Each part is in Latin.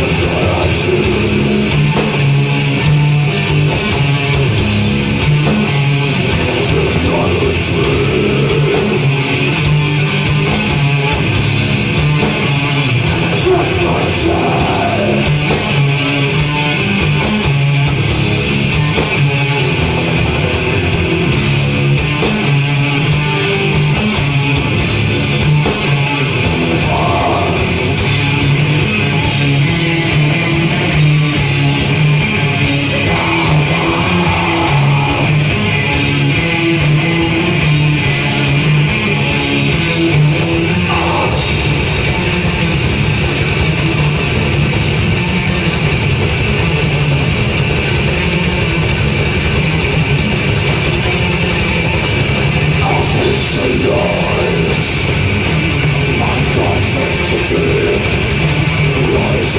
Czekała cię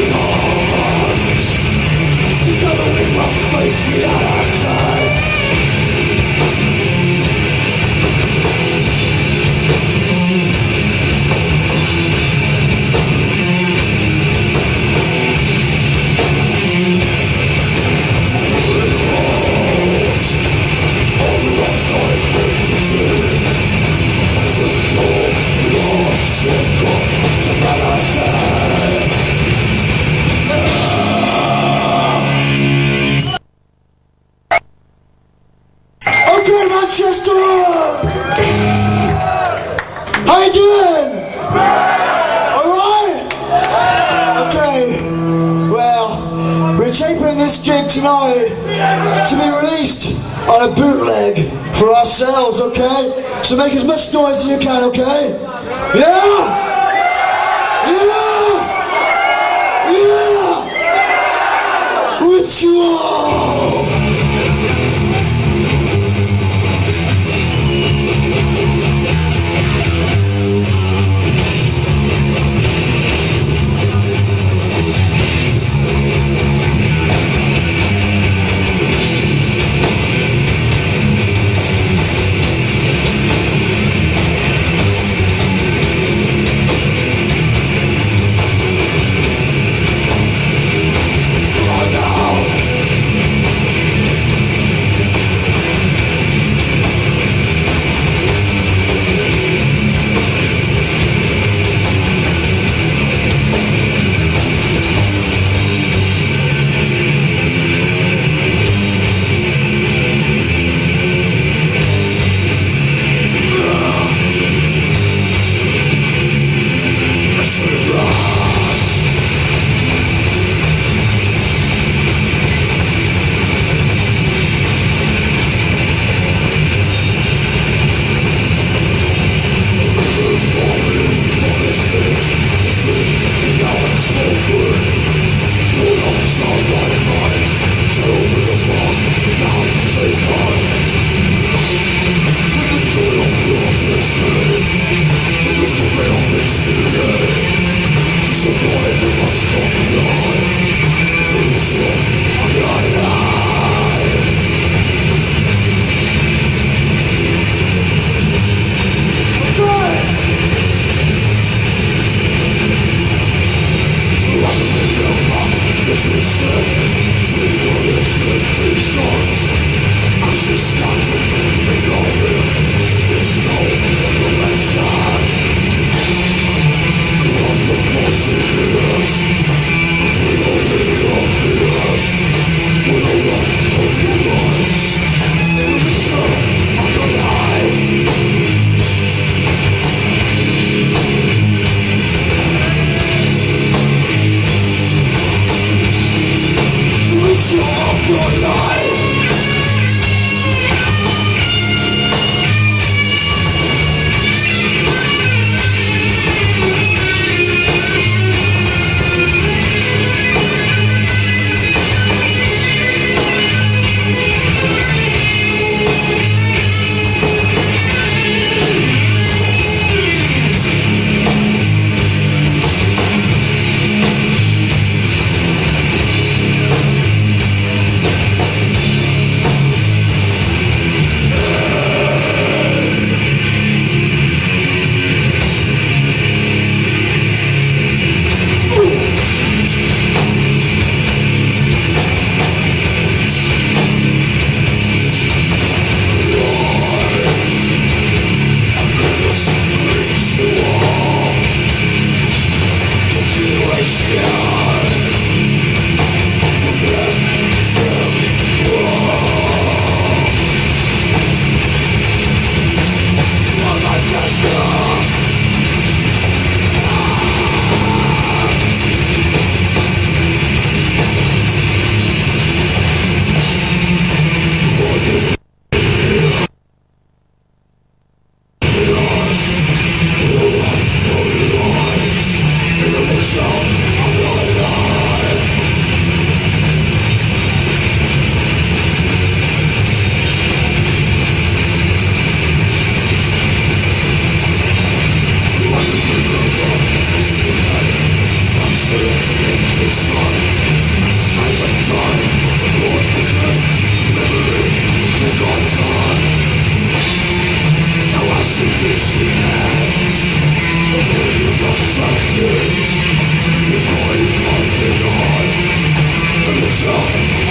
Keep.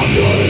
Under